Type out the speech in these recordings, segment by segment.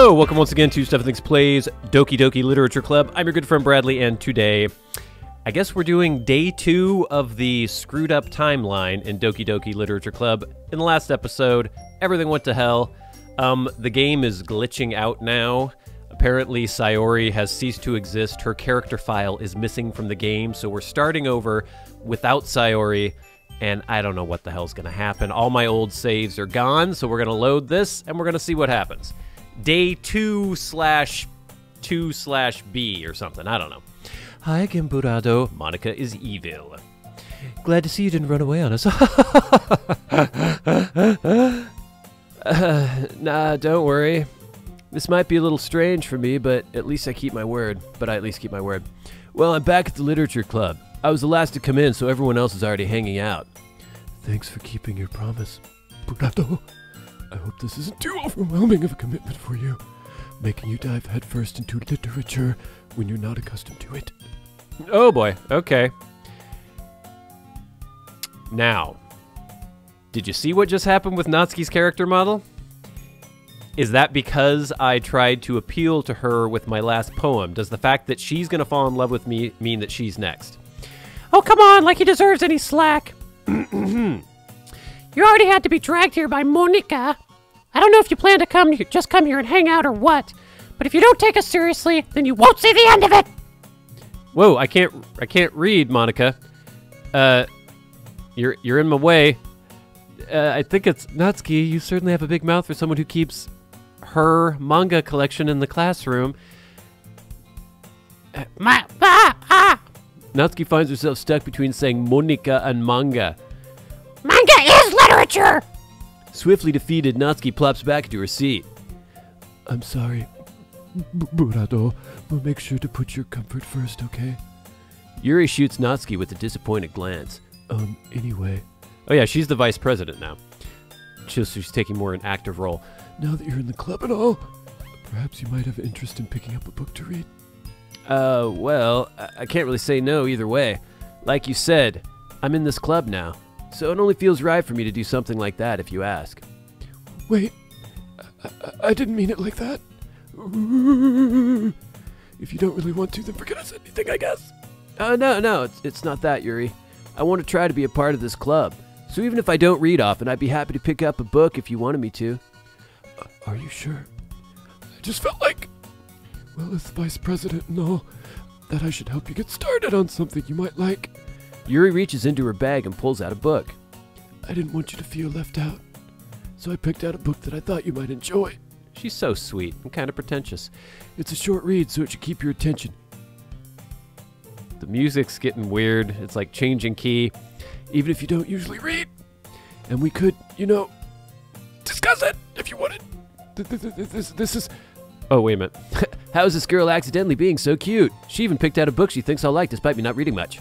Hello, welcome once again to Stuff Things Plays Doki Doki Literature Club. I'm your good friend Bradley, and today, I guess we're doing day two of the screwed up timeline in Doki Doki Literature Club. In the last episode, everything went to hell. Um, the game is glitching out now. Apparently, Sayori has ceased to exist. Her character file is missing from the game, so we're starting over without Sayori and I don't know what the hell's going to happen. All my old saves are gone, so we're going to load this, and we're going to see what happens. Day 2 slash 2 slash B or something. I don't know. Hi again, Burado. Monika is evil. Glad to see you didn't run away on us. uh, nah, don't worry. This might be a little strange for me, but at least I keep my word. But I at least keep my word. Well, I'm back at the literature club. I was the last to come in, so everyone else is already hanging out. Thanks for keeping your promise, Burado. I hope this isn't too overwhelming of a commitment for you, making you dive headfirst into literature when you're not accustomed to it. Oh boy, okay. Now, did you see what just happened with Natsuki's character model? Is that because I tried to appeal to her with my last poem? Does the fact that she's to fall in love with me mean that she's next? Oh, come on, like he deserves any slack. you already had to be dragged here by Monika. I don't know if you plan to come just come here and hang out or what, but if you don't take us seriously, then you won't see the end of it. Whoa, I can't I can't read, Monika. Uh you're you're in my way. Uh, I think it's Natsuki. You certainly have a big mouth for someone who keeps her manga collection in the classroom. My, ah, ah. Natsuki finds herself stuck between saying Monika and manga. Manga is literature! Swiftly defeated, Natsuki plops back into her seat. I'm sorry, Burado, but make sure to put your comfort first, okay? Yuri shoots Natsuki with a disappointed glance. Um, anyway. Oh yeah, she's the vice president now. She's, she's taking more an active role. Now that you're in the club and all, perhaps you might have interest in picking up a book to read. Uh, well, I, I can't really say no either way. Like you said, I'm in this club now, so it only feels right for me to do something like that if you ask. Wait, I, I, I didn't mean it like that. If you don't really want to, then forget I said anything, I guess. Uh, no, no, it's, it's not that, Yuri. I want to try to be a part of this club. So even if I don't read often, I'd be happy to pick up a book if you wanted me to. Uh, are you sure? I just felt like, well, as vice president and all, that I should help you get started on something you might like. Yuri reaches into her bag and pulls out a book. I didn't want you to feel left out, so I picked out a book that I thought you might enjoy. She's so sweet and kind of pretentious. It's a short read, so it should keep your attention. The music's getting weird. It's like changing key, even if you don't usually read. And we could, you know, discuss it if you wanted. This, this is. Oh, wait a minute. How's this girl accidentally being so cute? She even picked out a book she thinks I'll like despite me not reading much.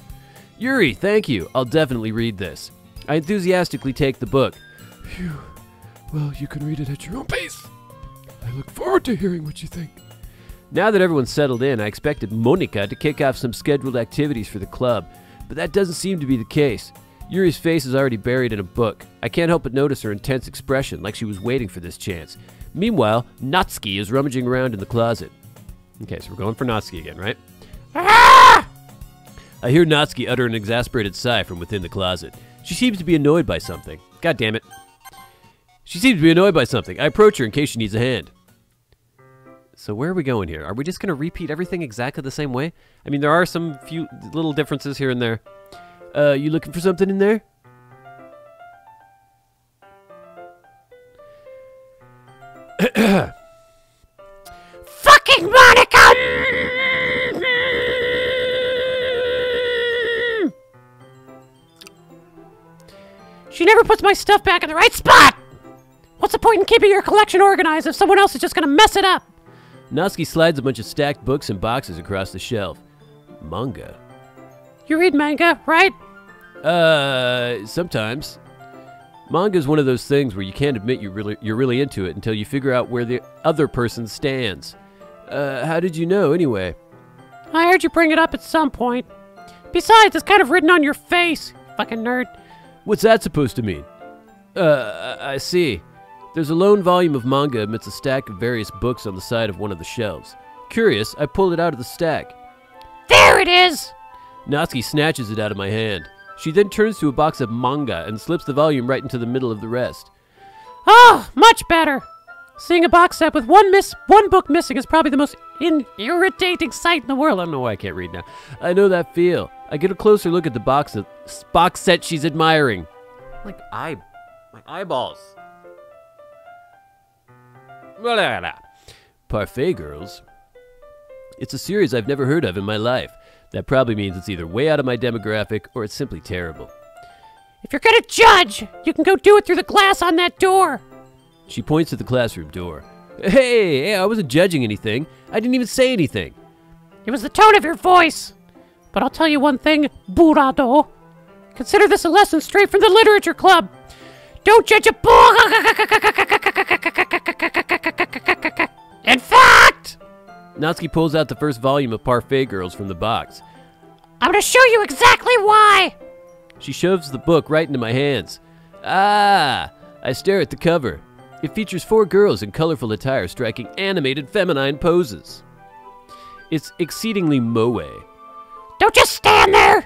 Yuri, thank you. I'll definitely read this. I enthusiastically take the book. Phew. Well, you can read it at your own pace. I look forward to hearing what you think. Now that everyone's settled in, I expected Monika to kick off some scheduled activities for the club, but that doesn't seem to be the case. Yuri's face is already buried in a book. I can't help but notice her intense expression, like she was waiting for this chance. Meanwhile, Natsuki is rummaging around in the closet. Okay, so we're going for Natsuki again, right? Ah! I hear Natsuki utter an exasperated sigh from within the closet. She seems to be annoyed by something. God damn it. She seems to be annoyed by something. I approach her in case she needs a hand. So where are we going here? Are we just going to repeat everything exactly the same way? I mean, there are some few little differences here and there. Uh, you looking for something in there? puts my stuff back in the right spot! What's the point in keeping your collection organized if someone else is just gonna mess it up? Natsuki slides a bunch of stacked books and boxes across the shelf. Manga. You read manga, right? Uh, sometimes. Manga is one of those things where you can't admit you really you're really into it until you figure out where the other person stands. Uh, how did you know anyway? I heard you bring it up at some point. Besides, it's kind of written on your face, fucking nerd. What's that supposed to mean? Uh, I see. There's a lone volume of manga amidst a stack of various books on the side of one of the shelves. Curious, I pull it out of the stack. There it is! Natsuki snatches it out of my hand. She then turns to a box of manga and slips the volume right into the middle of the rest. Oh, much better. Seeing a box set with one miss, one book missing is probably the most in- irritating sight in the world. I don't know why I can't read now. I know that feel. I get a closer look at the box of, box set she's admiring. Like eye, my eyeballs. Parfait Girls. It's a series I've never heard of in my life. That probably means it's either way out of my demographic or it's simply terrible. If you're gonna judge, you can go do it through the glass on that door. She points to the classroom door. Hey, hey, I wasn't judging anything. I didn't even say anything. It was the tone of your voice. But I'll tell you one thing, Burado. Consider this a lesson straight from the literature club. Don't judge a book. In fact, Natsuki pulls out the first volume of Parfait Girls from the box. I'm gonna show you exactly why. She shoves the book right into my hands. Ah! I stare at the cover. It features four girls in colorful attire striking animated feminine poses. It's exceedingly moe. Don't just stand there.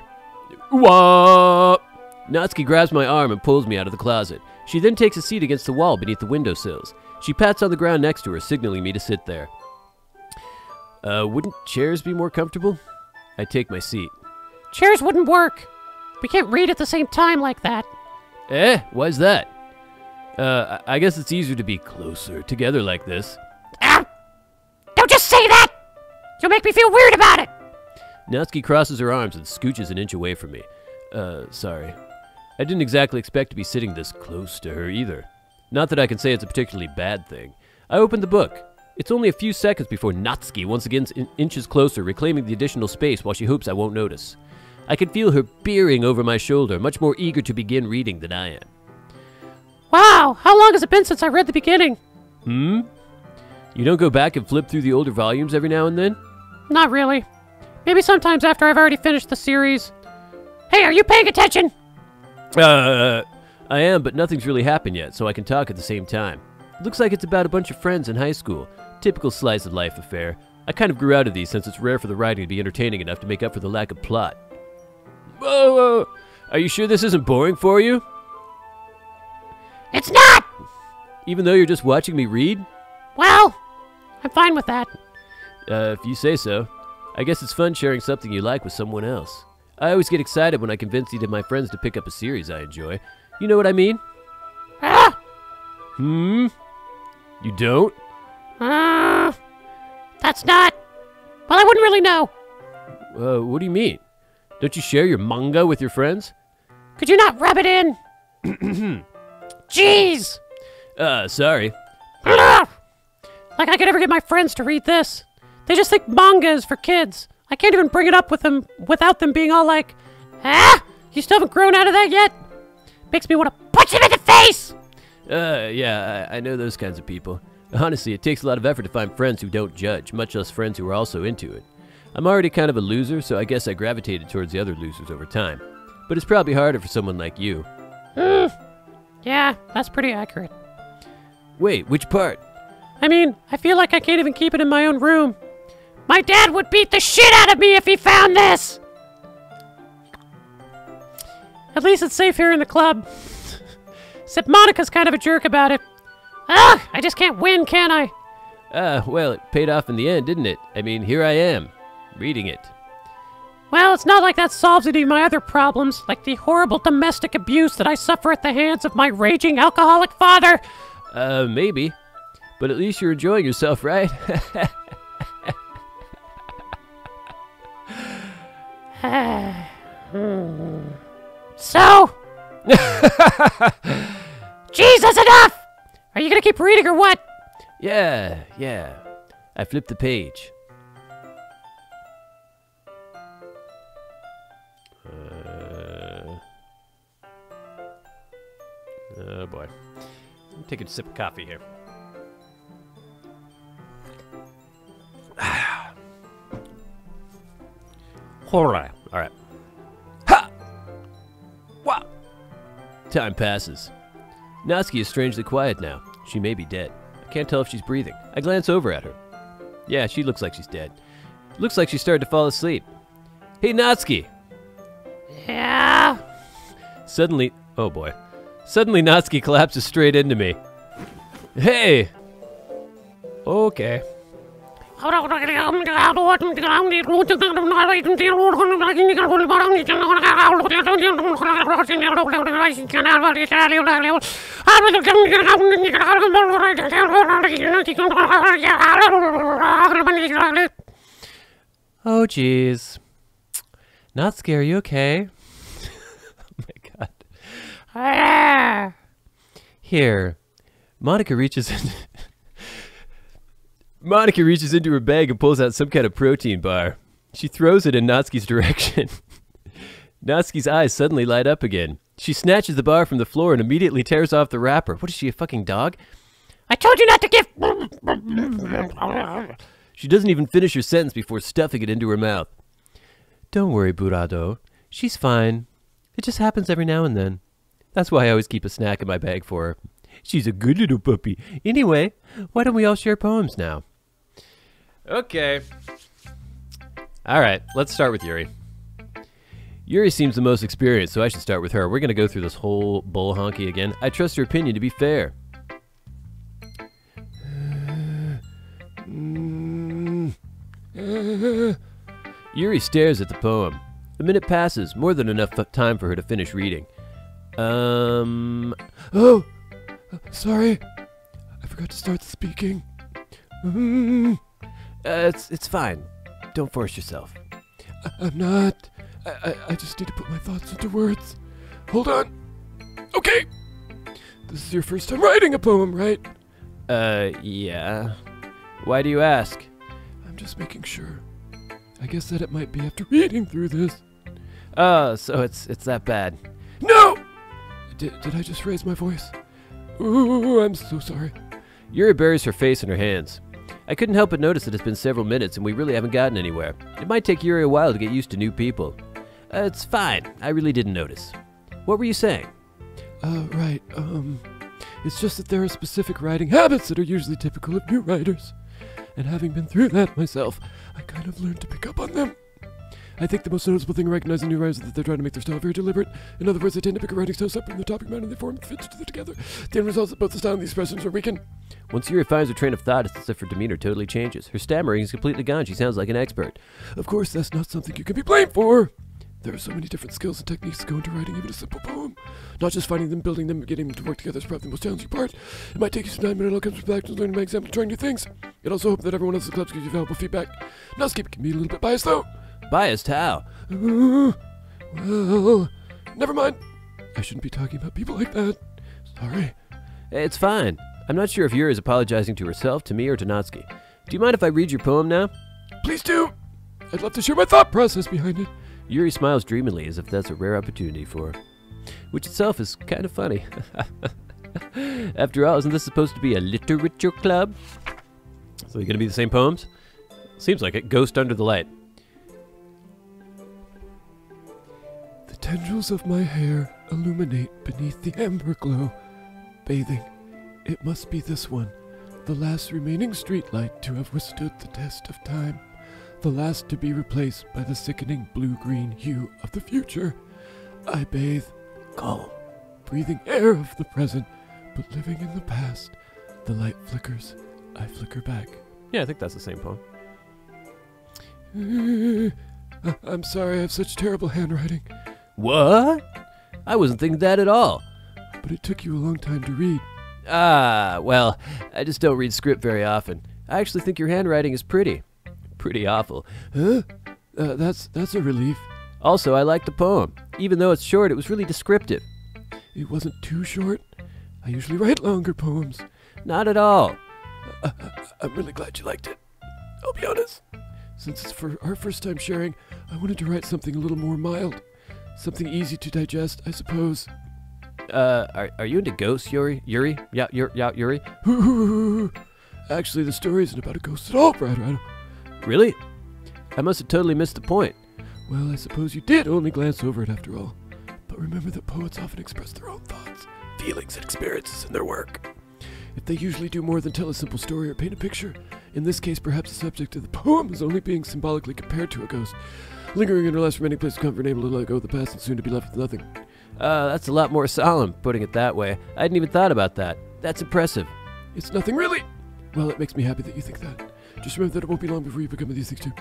What? Natsuki grabs my arm and pulls me out of the closet. She then takes a seat against the wall beneath the windowsills. She pats on the ground next to her, signaling me to sit there. Uh, wouldn't chairs be more comfortable? I take my seat. Chairs wouldn't work. We can't read at the same time like that. Eh? Why's that? Uh, I I guess it's easier to be closer together like this. Ah! Don't just say that. You'll make me feel weird about it. Natsuki crosses her arms and scooches an inch away from me. Uh, sorry. I didn't exactly expect to be sitting this close to her either. Not that I can say it's a particularly bad thing. I opened the book. It's only a few seconds before Natsuki once again in- inches closer, reclaiming the additional space while she hopes I won't notice. I can feel her peering over my shoulder, much more eager to begin reading than I am. Wow, how long has it been since I read the beginning? Hmm? You don't go back and flip through the older volumes every now and then? Not really. Maybe sometimes after I've already finished the series. Hey, are you paying attention? Uh, I am, but nothing's really happened yet, so I can talk at the same time. Looks like it's about a bunch of friends in high school. Typical slice of life affair. I kind of grew out of these since it's rare for the writing to be entertaining enough to make up for the lack of plot. Whoa, whoa. Are you sure this isn't boring for you? It's not! Even though you're just watching me read? Well, I'm fine with that. Uh, if you say so. I guess it's fun sharing something you like with someone else. I always get excited when I convince either of my friends to pick up a series I enjoy. You know what I mean? Ah! Hmm? You don't? Uh, that's not. Well, I wouldn't really know. Uh, what do you mean? Don't you share your manga with your friends? Could you not rub it in? Jeez! Uh, sorry. Ugh! Like I could ever get my friends to read this. They just think manga is for kids. I can't even bring it up with them without them being all like, Ah! You still haven't grown out of that yet? Makes me want to punch him in the face! Uh, yeah, I, I know those kinds of people. Honestly, it takes a lot of effort to find friends who don't judge, much less friends who are also into it. I'm already kind of a loser, so I guess I gravitated towards the other losers over time. But it's probably harder for someone like you. Yeah, that's pretty accurate. Wait, which part? I mean, I feel like I can't even keep it in my own room. My dad would beat the shit out of me if he found this! At least it's safe here in the club. Except Monika's kind of a jerk about it. Ugh, I just can't win, can I? Ah, well, it paid off in the end, didn't it? I mean, here I am, reading it. Well, it's not like that solves any of my other problems, like the horrible domestic abuse that I suffer at the hands of my raging alcoholic father. Uh, maybe. But at least you're enjoying yourself, right? So? Jesus, enough! Are you gonna keep reading or what? yeah, yeah. I flipped the page. Uh, oh boy. I'm taking a sip of coffee here. All right. All right. Ha! Wow. Time passes. Natsuki is strangely quiet now. She may be dead. I can't tell if she's breathing. I glance over at her. Yeah, she looks like she's dead. Looks like she started to fall asleep. Hey, Natsuki! Yeah. Suddenly, oh boy. Suddenly, Natsuki collapses straight into me. Hey! Okay. Oh, jeez. Not are you okay? oh my god. Ah. Here. Monika reaches in. Monika reaches into her bag and pulls out some kind of protein bar. She throws it in Natsuki's direction. Natsuki's eyes suddenly light up again. She snatches the bar from the floor and immediately tears off the wrapper. What is she, a fucking dog? I told you not to give. She doesn't even finish her sentence before stuffing it into her mouth. Don't worry, Burado. She's fine. It just happens every now and then. That's why I always keep a snack in my bag for her. She's a good little puppy. Anyway, why don't we all share poems now? Okay. All right, let's start with Yuri. Yuri seems the most experienced, so I should start with her. We're going to go through this whole bull honky again. I trust her opinion to be fair. Yuri stares at the poem. A minute passes, more than enough time for her to finish reading. Um. Oh, sorry. I forgot to start speaking. Uh, it's it's fine. Don't force yourself. I- I'm not. I, I, I just need to put my thoughts into words. Hold on. Okay. This is your first time writing a poem, right? Uh, yeah. Why do you ask? I'm just making sure. I guess that it might be after reading through this. Oh, so it's it's that bad. No! Did, did I just raise my voice? Ooh, I'm so sorry. Yuri buries her face in her hands. I couldn't help but notice that it's been several minutes and we really haven't gotten anywhere. It might take Yuri a while to get used to new people. Uh, it's fine. I really didn't notice. What were you saying? Uh, right, um. It's just that there are specific writing habits that are usually typical of new writers. And having been through that myself, I kind of learned to pick up on them. I think the most noticeable thing in recognizing new writers is that they're trying to make their style very deliberate. In other words, they tend to pick a writing style separate from the topic matter and they form and fit together. The end result is that both the style and the expressions are weakened. Once Yuri finds her train of thought, it's as if her demeanor totally changes. Her stammering is completely gone. She sounds like an expert. Of course, that's not something you can be blamed for. There are so many different skills and techniques that go into writing even a simple poem. Not just finding them, building them, and getting them to work together is probably the most challenging part. It might take you some time, but it all comes from practice, learning by example, trying new things. I'd also hope that everyone else in the clubs gives you valuable feedback. Natsuki can be a little bit biased, though. Biased how? Well, never mind. I shouldn't be talking about people like that. Sorry. It's fine. I'm not sure if Yuri is apologizing to herself, to me, or to Natsuki. Do you mind if I read your poem now? Please do. I'd love to share my thought process behind it. Yuri smiles dreamily as if that's a rare opportunity for her, which itself is kind of funny. After all, isn't this supposed to be a literature club? So you're gonna be the same poems? Seems like it. Ghost under the light. Tendrils of my hair illuminate beneath the amber glow. Bathing. It must be this one, the last remaining streetlight to have withstood the test of time. The last to be replaced by the sickening blue green hue of the future. I bathe, calm, breathing air of the present, but living in the past. The light flickers. I flicker back. Yeah, I think that's the same poem. I'm sorry I have such terrible handwriting, What? I wasn't thinking that at all. but it took you a long time to read. Ah, well, I just don't read script very often. I actually think your handwriting is pretty. Pretty awful. Huh? Uh, that's that's a relief. Also, I like the poem. Even though it's short, it was really descriptive. It wasn't too short. I usually write longer poems. Not at all. I'm really glad you liked it. I'll be honest. Since it's for our first time sharing, I wanted to write something a little more mild. Something easy to digest, I suppose. Uh, are, are you into ghosts, Yuri? Yuri? Yeah, Yuri, yeah, Yuri? Actually, the story isn't about a ghost at all, Brad Rattle. Really? I must have totally missed the point. Well, I suppose you did only glance over it after all. But remember that poets often express their own thoughts, feelings, and experiences in their work. if they usually do more than tell a simple story or paint a picture. In this case, perhaps the subject of the poem is only being symbolically compared to a ghost, lingering in her last remaining place of comfort, able to let go of the past and soon to be left with nothing. Uh, that's a lot more solemn, putting it that way. I hadn't even thought about that. That's impressive. It's nothing really. Well, it makes me happy that you think that. Just remember that it won't be long before you become these things too.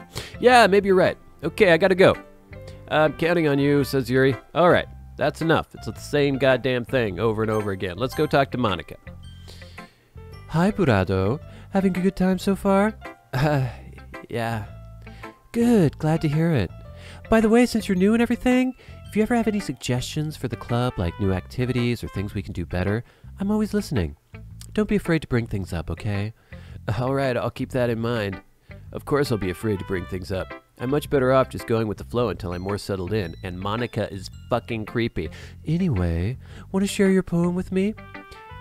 Yeah, maybe you're right. Okay, I gotta go. I'm counting on you, says Yuri. All right, that's enough. It's the same goddamn thing over and over again. Let's go talk to Monika. Hi, Burado. Having a good time so far? Uh, yeah. Good, glad to hear it. By the way, since you're new and everything, if you ever have any suggestions for the club, like new activities or things we can do better, I'm always listening. Don't be afraid to bring things up, okay? All right, I'll keep that in mind. Of course, I'll be afraid to bring things up. I'm much better off just going with the flow until I'm more settled in, and Monika is fucking creepy. Anyway, want to share your poem with me?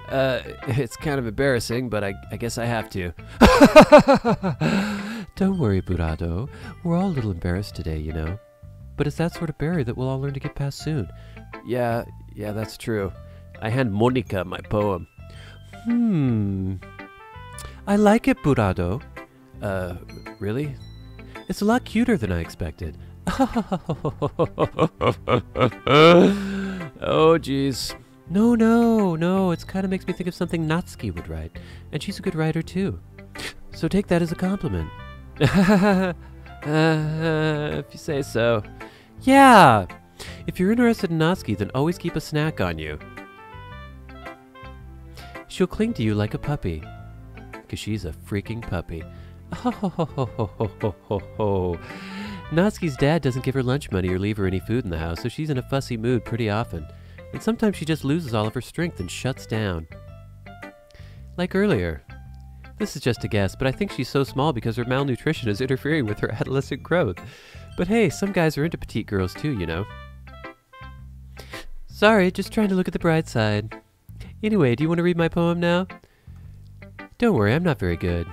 Uh, it's kind of embarrassing, but I, I guess I have to. Don't worry, Burado. We're all a little embarrassed today, you know. But it's that sort of barrier that we'll all learn to get past soon. Yeah, yeah, that's true. I hand Monika my poem. Hmm. I like it, Burado. Uh, really? It's a lot cuter than I expected. oh, jeez. No, no, no. It kind of makes me think of something Natsuki would write. And she's a good writer, too. So take that as a compliment. uh, if you say so. Yeah! If you're interested in Natsuki, then always keep a snack on you. She'll cling to you like a puppy. Cause she's a freaking puppy. Ho ho ho ho ho ho ho ho. Natsuki's dad doesn't give her lunch money or leave her any food in the house, so she's in a fussy mood pretty often. And sometimes she just loses all of her strength and shuts down. Like earlier. This is just a guess, but I think she's so small because her malnutrition is interfering with her adolescent growth. But hey, some guys are into petite girls too, you know. Sorry, just trying to look at the bright side. Anyway, do you want to read my poem now? Don't worry, I'm not very good.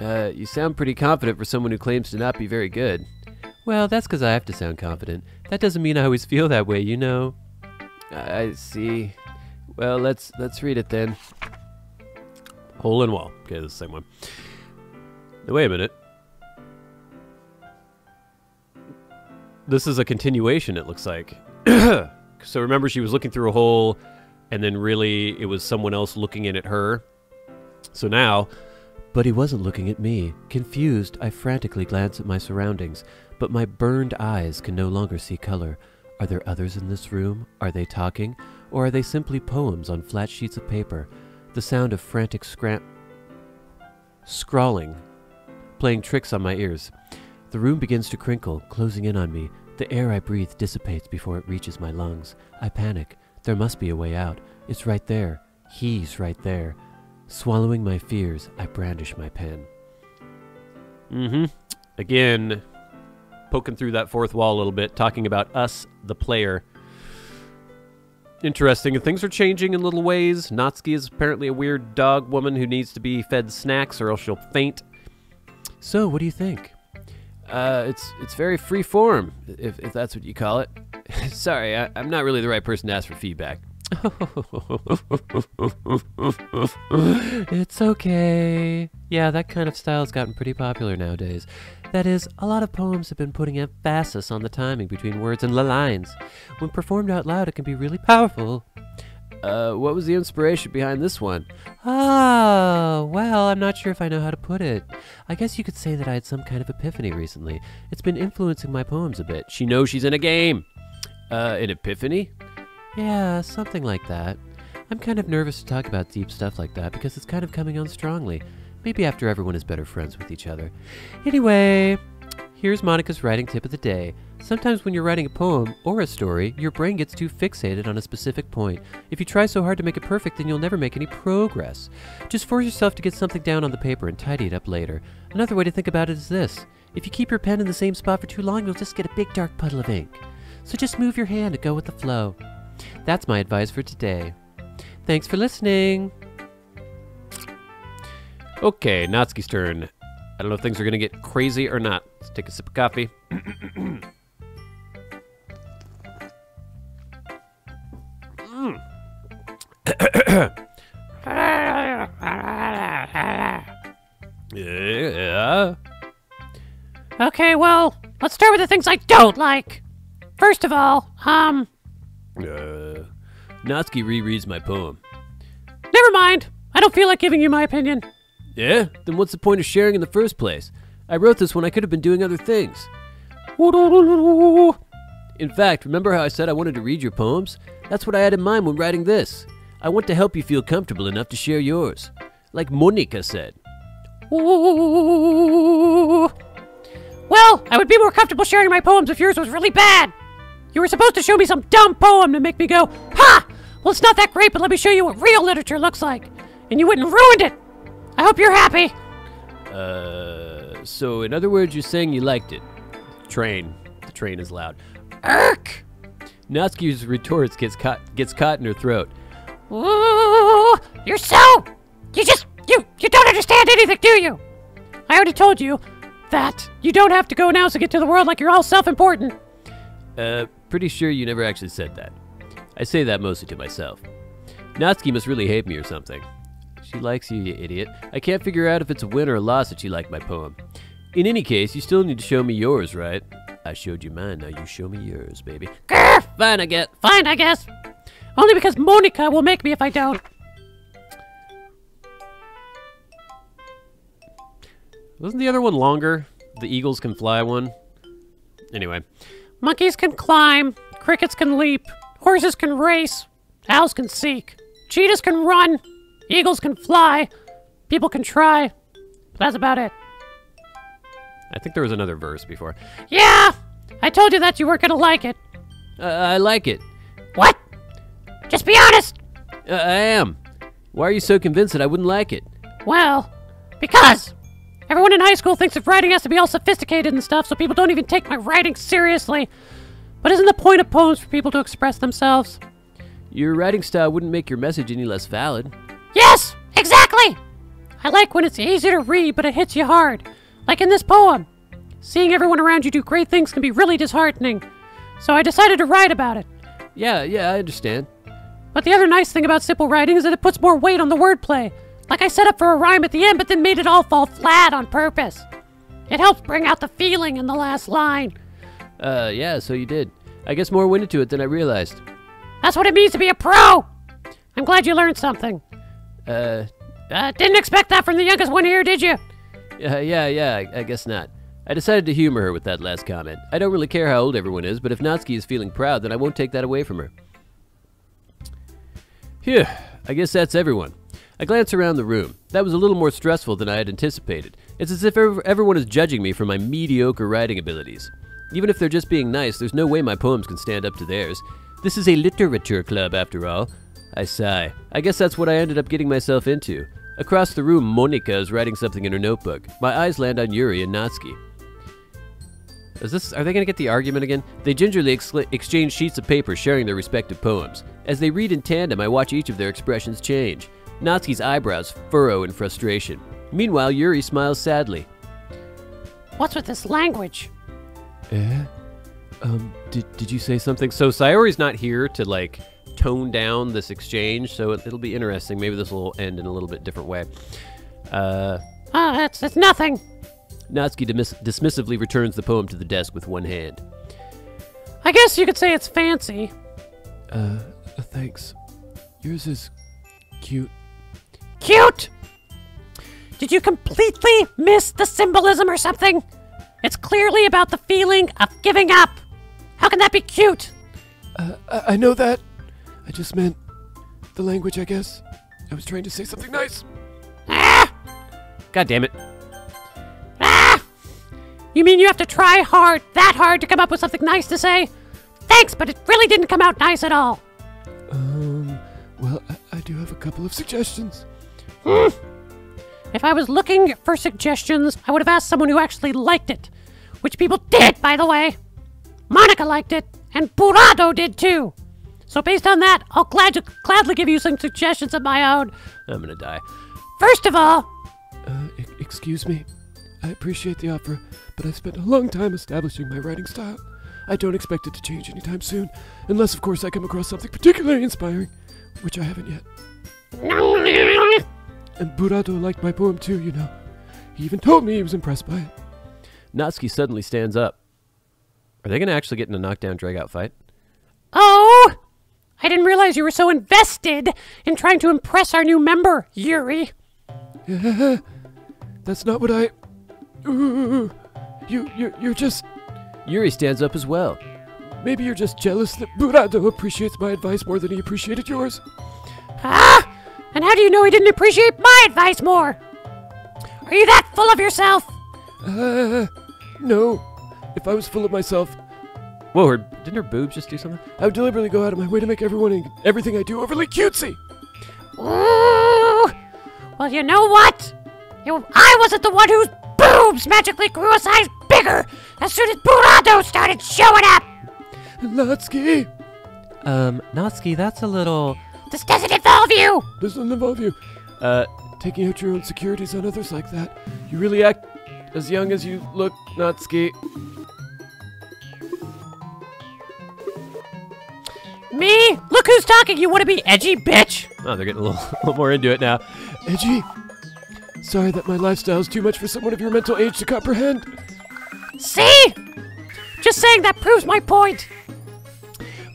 Uh, you sound pretty confident for someone who claims to not be very good. Well, that's because I have to sound confident. That doesn't mean I always feel that way, you know. I see. Well, let's let's read it then. Hole in wall. Okay, the same one. Now, wait a minute. This is a continuation. It looks like. so remember, she was looking through a hole, and then really it was someone else looking in at her. So now, but he wasn't looking at me. Confused, I frantically glance at my surroundings, but my burned eyes can no longer see color. Are there others in this room? Are they talking? Or are they simply poems on flat sheets of paper? The sound of frantic scram... scrawling, playing tricks on my ears. The room begins to crinkle, closing in on me. The air I breathe dissipates before it reaches my lungs. I panic. There must be a way out. It's right there. He's right there. Swallowing my fears, I brandish my pen. Mm-hmm. Again, poking through that fourth wall a little bit, talking about us, the player. Interesting. And things are changing in little ways. Natsuki is apparently a weird dog woman who needs to be fed snacks or else she'll faint. So, what do you think? Uh, it's it's very free form, if, if that's what you call it. Sorry, I, I'm not really the right person to ask for feedback. it's okay. Yeah, that kind of style's gotten pretty popular nowadays. That is, a lot of poems have been putting emphasis on the timing between words and lines. When performed out loud, it can be really powerful. Uh, what was the inspiration behind this one? Ah, well, I'm not sure if I know how to put it. I guess you could say that I had some kind of epiphany recently. It's been influencing my poems a bit. She knows she's in a game. Uh, an epiphany? Yeah, something like that. I'm kind of nervous to talk about deep stuff like that because it's kind of coming on strongly. Maybe after everyone is better friends with each other. Anyway, here's Monika's writing tip of the day. Sometimes when you're writing a poem or a story, your brain gets too fixated on a specific point. If you try so hard to make it perfect, then you'll never make any progress. Just force yourself to get something down on the paper and tidy it up later. Another way to think about it is this. If you keep your pen in the same spot for too long, you'll just get a big dark puddle of ink. So just move your hand and go with the flow. That's my advice for today. Thanks for listening. Okay, Natsuki's turn. I don't know if things are going to get crazy or not. Let's take a sip of coffee. yeah. Okay, well, let's start with the things I don't like. First of all, um. Uh, Natsuki rereads my poem. Never mind. I don't feel like giving you my opinion. Yeah? Then what's the point of sharing in the first place? I wrote this when I could have been doing other things. In fact, remember how I said I wanted to read your poems? That's what I had in mind when writing this. I want to help you feel comfortable enough to share yours. Like Monika said. Ooh. Well, I would be more comfortable sharing my poems if yours was really bad. You were supposed to show me some dumb poem to make me go, Ha! Well, it's not that great, but let me show you what real literature looks like. And you wouldn't ruined it. I hope you're happy. Uh, so in other words, you're saying you liked it. Train. The train is loud. Irk! Natsuki's retorts gets caught gets caught in her throat. Ooh, you're so. You just you you don't understand anything, do you? I already told you that you don't have to go it to get to the world like you're all self-important. Uh, pretty sure you never actually said that. I say that mostly to myself. Natsuki must really hate me or something. She likes you, you idiot. I can't figure out if it's a win or a loss that she liked my poem. In any case, you still need to show me yours, right? I showed you mine, now you show me yours, baby. Grr, Fine, I get. fine, I guess. Only because Monika will make me if I don't. Wasn't the other one longer? The Eagles can fly one? Anyway. Monkeys can climb, crickets can leap, horses can race, owls can seek, cheetahs can run, eagles can fly, people can try. But that's about it. I think there was another verse before. Yeah, I told you that you weren't gonna like it. Uh, I like it. What? Just be honest. Uh, I am. Why are you so convinced that I wouldn't like it? Well, because everyone in high school thinks that writing has to be all sophisticated and stuff, so people don't even take my writing seriously. But isn't the point of poems for people to express themselves? Your writing style wouldn't make your message any less valid. Yes, exactly! I like when it's easy to read, but it hits you hard. Like in this poem. Seeing everyone around you do great things can be really disheartening. So I decided to write about it. Yeah, yeah, I understand. But the other nice thing about simple writing is that it puts more weight on the wordplay. Like I set up for a rhyme at the end, but then made it all fall flat on purpose. It helps bring out the feeling in the last line. Uh, yeah, so you did. I guess more went into it than I realized. That's what it means to be a pro! I'm glad you learned something. Uh, Uh, didn't expect that from the youngest one here, did you? yeah, yeah, yeah, I, I guess not. I decided to humor her with that last comment. I don't really care how old everyone is, but if Natsuki is feeling proud, then I won't take that away from her. Phew, I guess that's everyone. I glance around the room. That was a little more stressful than I had anticipated. It's as if everyone is judging me for my mediocre writing abilities. Even if they're just being nice, there's no way my poems can stand up to theirs. This is a literature club, after all. I sigh. I guess that's what I ended up getting myself into. Across the room, Monika is writing something in her notebook. My eyes land on Yuri and Natsuki. Is this? Are they going to get the argument again? They gingerly excla exchange sheets of paper, sharing their respective poems. As they read in tandem, I watch each of their expressions change. Natsuki's eyebrows furrow in frustration. Meanwhile, Yuri smiles sadly. What's with this language? Eh? Um, did, did you say something? So Sayori's not here to like tone down this exchange, so it, it'll be interesting. Maybe this will end in a little bit different way. Uh, Ah, that's, that's nothing. Natsuki dismiss- dismissively returns the poem to the desk with one hand. I guess you could say it's fancy. Uh, uh, thanks. Yours is cute. Cute! Did you completely miss the symbolism or something? It's clearly about the feeling of giving up. How can that be cute? Uh, I, I know that. I just meant the language, I guess. I was trying to say something nice. Ah! God damn it. You mean you have to try hard, that hard, to come up with something nice to say? Thanks, but it really didn't come out nice at all. Um, well, I, I do have a couple of suggestions. If I was looking for suggestions, I would have asked someone who actually liked it. Which people did, by the way. Monika liked it, and Burado did too. So based on that, I'll glad to gladly give you some suggestions of my own. I'm gonna die. First of all, Uh, excuse me. I appreciate the offer, but I've spent a long time establishing my writing style. I don't expect it to change anytime soon, unless, of course, I come across something particularly inspiring, which I haven't yet. And Burado liked my poem too, you know. He even told me he was impressed by it. Natsuki suddenly stands up. Are they going to actually get in a knockdown drag-out fight? Oh! I didn't realize you were so invested in trying to impress our new member, Yuri. That's not what I. Ooh, you, you're, you're just. Yuri stands up as well. Maybe you're just jealous that Burado appreciates my advice more than he appreciated yours. Ah! And how do you know he didn't appreciate my advice more? Are you that full of yourself? Uh, no. If I was full of myself, Whoa, her, didn't her boobs just do something? I would deliberately go out of my way to make everyone and everything I do overly cutesy. Ooh! Well, you know what? You, I wasn't the one whose boobs magically grew a size bigger as soon as Burado started showing up. Natsuki, Um, Natsuki, that's a little... This doesn't involve you. This doesn't involve you. Uh, Taking out your own securities on others like that. you really act as young as you look, Natsuki. Me? Look who's talking. You want to be edgy, bitch? Oh, they're getting a little, a little more into it now. Edgy. Sorry that my lifestyle's too much for someone of your mental age to comprehend. See? Just saying that proves my point.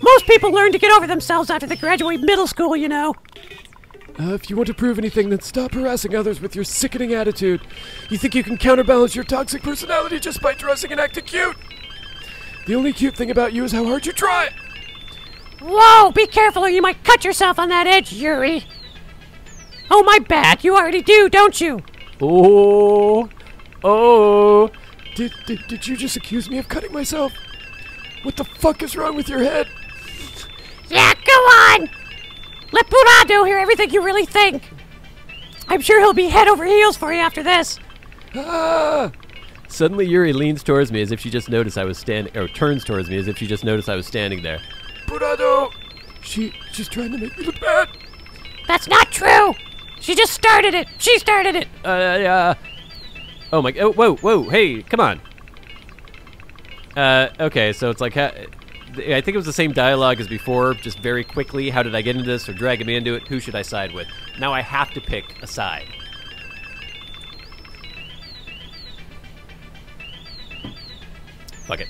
Most people learn to get over themselves after they graduate middle school, you know. Uh, if you want to prove anything, then stop harassing others with your sickening attitude. You think you can counterbalance your toxic personality just by dressing and acting cute? The only cute thing about you is how hard you try. Whoa, be careful or you might cut yourself on that edge, Yuri. Oh, my bad. You already do, don't you? Oh, oh. Did, did, did you just accuse me of cutting myself? What the fuck is wrong with your head? Yeah, go on. Let Burado hear everything you really think. I'm sure he'll be head over heels for you after this. Ah! Suddenly, Yuri leans towards me as if she just noticed I was standing, or turns towards me as if she just noticed I was standing there. Burado! She, she's trying to make me look bad. That's not true. She just started it. She started it. Uh, yeah. Oh my. Oh, whoa, whoa. Hey, come on. Uh, okay, so it's like, I think it was the same dialogue as before, just very quickly. How did I get into this or dragging me into it? Who should I side with? Now I have to pick a side. Fuck it.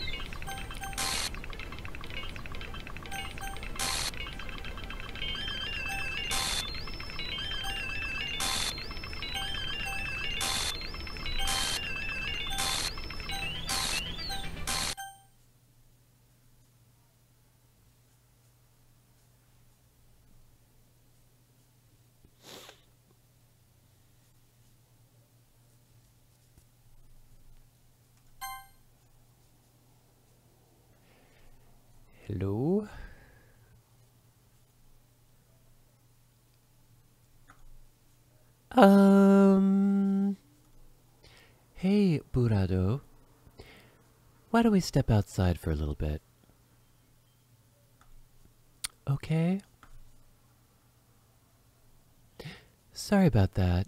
Hello? Um. Hey, Burado. Why don't we step outside for a little bit? Okay. Sorry about that.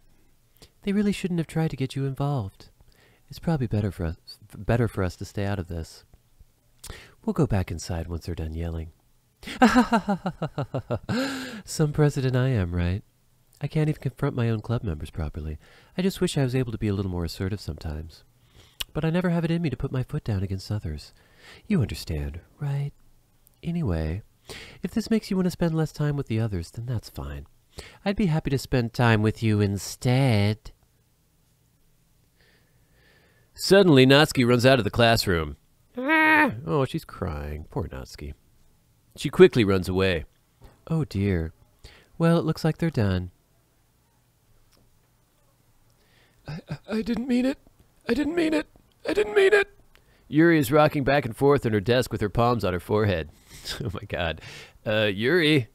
They really shouldn't have tried to get you involved. It's probably better for us better for us to stay out of this. We'll go back inside once they're done yelling. Some president I am, right? I can't even confront my own club members properly. I just wish I was able to be a little more assertive sometimes. But I never have it in me to put my foot down against others. You understand, right? Anyway, if this makes you want to spend less time with the others, then that's fine. I'd be happy to spend time with you instead. Suddenly, Natsuki runs out of the classroom. Oh, she's crying. Poor Natsuki. She quickly runs away. Oh dear. Well, it looks like they're done. I, I, I didn't mean it. I didn't mean it. I didn't mean it. Yuri is rocking back and forth on her desk with her palms on her forehead. oh my god. Uh, Yuri,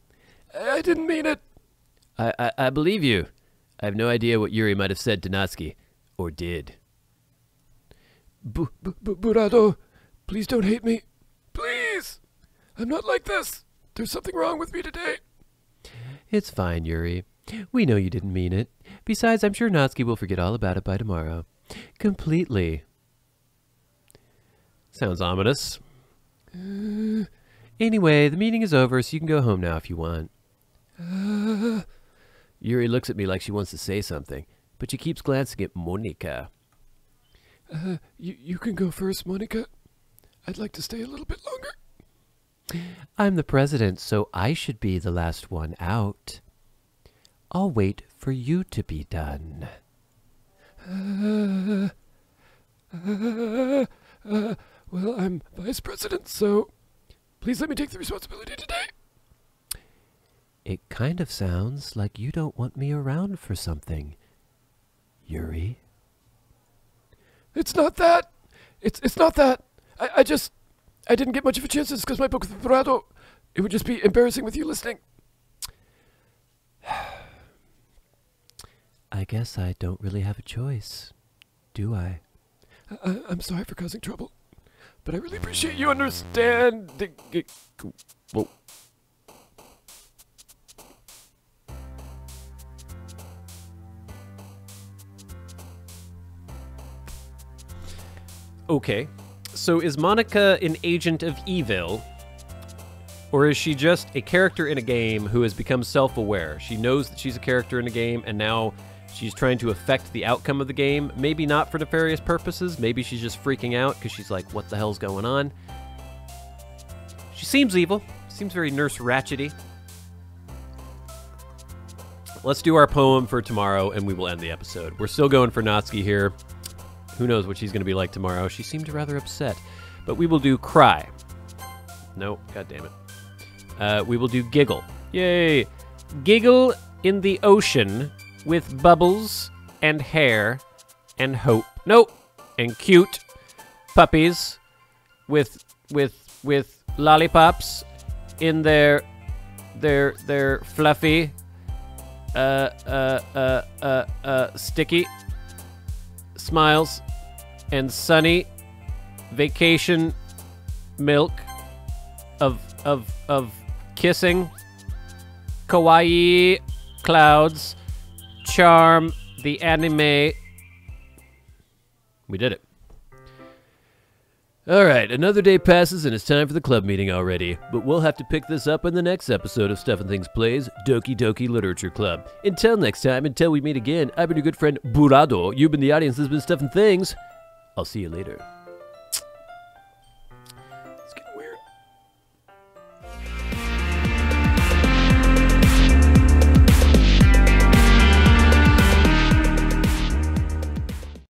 I, I didn't mean it. I, I, I believe you. I have no idea what Yuri might have said to Natsuki. Or did. Bu- bu- bu- Burado, please don't hate me. Please. I'm not like this. There's something wrong with me today. It's fine, Yuri. We know you didn't mean it. Besides, I'm sure Natsuki will forget all about it by tomorrow. Completely. Sounds ominous. Anyway, the meeting is over, so you can go home now if you want. Uh, Yuri looks at me like she wants to say something, but she keeps glancing at Monika. Uh, you, you can go first, Monika. I'd like to stay a little bit longer. I'm the president, so I should be the last one out. I'll wait for you to be done. Uh, uh, uh, well, I'm vice president, so please let me take the responsibility today. It kind of sounds like you don't want me around for something, Yuri. It's not that. It's it's not that. I, I just I didn't get much of a chance discuss my book with Burado. It would just be embarrassing with you listening. I guess I don't really have a choice, do I? I, I'm sorry for causing trouble, but I really appreciate you understanding. Whoa. Okay. So is Monika an agent of evil? Or is she just a character in a game who has become self aware? She knows that she's a character in a game and now she's trying to affect the outcome of the game. Maybe not for nefarious purposes. Maybe she's just freaking out because she's like, what the hell's going on? She seems evil. Seems very Nurse Ratchety. Let's do our poem for tomorrow and we will end the episode. We're still going for Natsuki here. Who knows what she's going to be like tomorrow? She seemed rather upset. But we will do cry. No, god damn it. Uh, we will do giggle. Yay! Giggle in the ocean with bubbles and hair and hope. Nope. And cute puppies with with with lollipops in their their their fluffy uh uh uh uh, uh sticky smiles and sunny vacation milk of of of kissing kawaii clouds charm the anime we did it All right, another day passes and it's time for the club meeting already. But we'll have to pick this up in the next episode of Stuff and Things Plays Doki Doki Literature Club. Until next time, until we meet again, I've been your good friend Burado. You've been the audience, this has been Stuff and Things. I'll see you later.